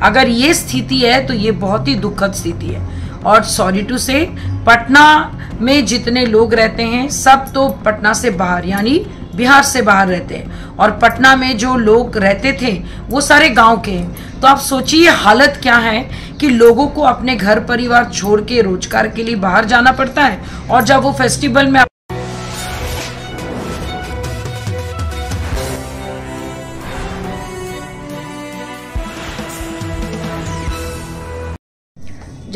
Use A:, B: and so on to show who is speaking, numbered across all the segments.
A: अगर ये स्थिति है तो ये बहुत ही दुखद स्थिति है। और सॉरी टू से पटना में जितने लोग रहते हैं, सब तो पटना से बाहर, यानी बिहार से बाहर रहते हैं। और पटना में जो लोग रहते थे, वो सारे गाँव के हैं। तो आप सोचिए हालत क्या है कि लोगों को अपने घर परिवार छोड़ के रोज़गार के लिए बाहर जाना पड़ता है, और जब वो फेस्टिवल में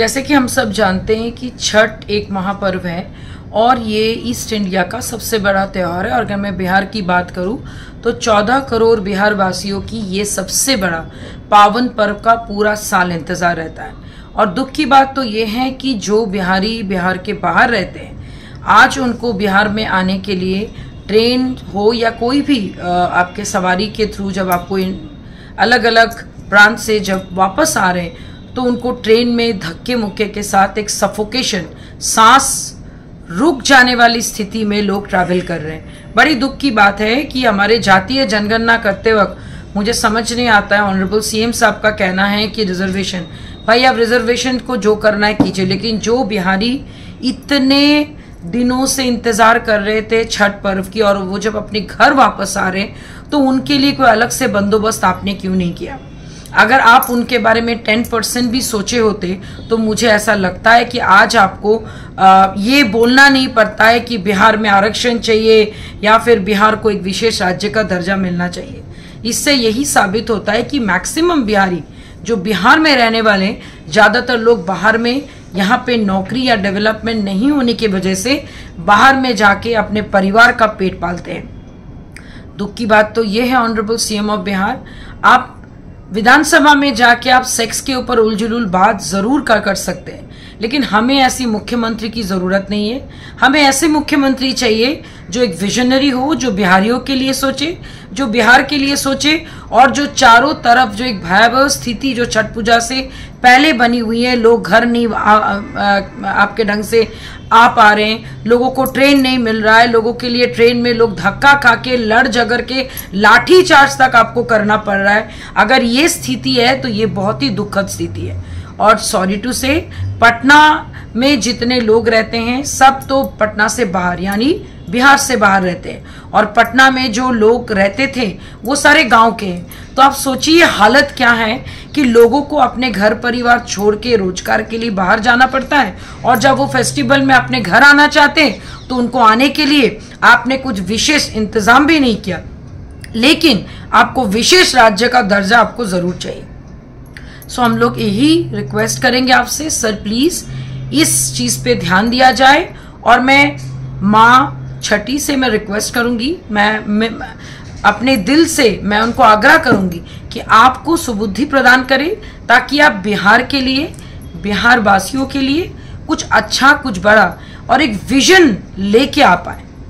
A: जैसे कि हम सब जानते हैं कि छठ एक महापर्व है और ये ईस्ट इंडिया का सबसे बड़ा त्यौहार है। और अगर मैं बिहार की बात करूँ तो 14 करोड़ बिहार वासियों की ये सबसे बड़ा पावन पर्व का पूरा साल इंतज़ार रहता है। और दुख की बात तो ये है कि जो बिहारी बिहार के बाहर रहते हैं, आज उनको बिहार में आने के लिए ट्रेन हो या कोई भी आपके सवारी के थ्रू जब आपको अलग अलग प्रांत से जब वापस आ रहे हैं तो उनको ट्रेन में धक्के मुक्के के साथ एक सफोकेशन, सांस रुक जाने वाली स्थिति में लोग ट्रैवल कर रहे हैं। बड़ी दुख की बात है कि हमारे जातीय जनगणना करते वक्त मुझे समझ नहीं आता है ऑनरेबल सीएम साहब का कहना है कि रिजर्वेशन भाई आप रिजर्वेशन को जो करना है कीजिए, लेकिन जो बिहारी इतने दिनों से इंतज़ार कर रहे थे छठ पर्व की और वो जब अपने घर वापस आ रहे हैं तो उनके लिए कोई अलग से बंदोबस्त आपने क्यों नहीं किया? अगर आप उनके बारे में टेन परसेंट भी सोचे होते तो मुझे ऐसा लगता है कि आज आपको आ, ये बोलना नहीं पड़ता है कि बिहार में आरक्षण चाहिए या फिर बिहार को एक विशेष राज्य का दर्जा मिलना चाहिए। इससे यही साबित होता है कि मैक्सिमम बिहारी जो बिहार में रहने वाले ज़्यादातर लोग बाहर में यहाँ पे नौकरी या डेवलपमेंट नहीं होने की वजह से बाहर में जाके अपने परिवार का पेट पालते हैं। दुख की बात तो ये है ऑनरेबल सीएम ऑफ़ बिहार आप विधानसभा में जाके आप सेक्स के ऊपर उलझुल बात ज़रूर कर कर सकते हैं। लेकिन हमें ऐसी मुख्यमंत्री की ज़रूरत नहीं है। हमें ऐसे मुख्यमंत्री चाहिए जो एक विजनरी हो जो बिहारियों के लिए सोचे जो बिहार के लिए सोचे और जो चारों तरफ़ जो एक भयावह स्थिति जो छठ पूजा से पहले बनी हुई है। लोग घर नहीं आ, आ, आ, आपके ढंग से आ पा रहे हैं। लोगों को ट्रेन नहीं मिल रहा है। लोगों के लिए ट्रेन में लोग धक्का खा के लड़ झगड़ के लाठी चार्ज तक आपको करना पड़ रहा है। अगर ये स्थिति है तो ये बहुत ही दुखद स्थिति है। और सॉरी टू से पटना में जितने लोग रहते हैं, सब तो पटना से बाहर, यानी बिहार से बाहर रहते हैं। और पटना में जो लोग रहते थे, वो सारे गाँव के हैं। तो आप सोचिए हालत क्या है कि लोगों को अपने घर परिवार छोड़ के रोज़गार के लिए बाहर जाना पड़ता है। और जब वो फेस्टिवल में अपने घर आना चाहते हैं तो उनको आने के लिए आपने कुछ विशेष इंतज़ाम भी नहीं किया। लेकिन आपको विशेष राज्य का दर्जा आपको ज़रूर चाहिए। सो हम लोग यही रिक्वेस्ट करेंगे आपसे सर प्लीज़ इस चीज़ पे ध्यान दिया जाए। और मैं माँ छठी से मैं रिक्वेस्ट करूँगी मैं, मैं अपने दिल से मैं उनको आग्रह करूँगी कि आपको सुबुद्धि प्रदान करें ताकि आप बिहार के लिए बिहार वासियों के लिए कुछ अच्छा कुछ बड़ा और एक विजन लेके आ पाए।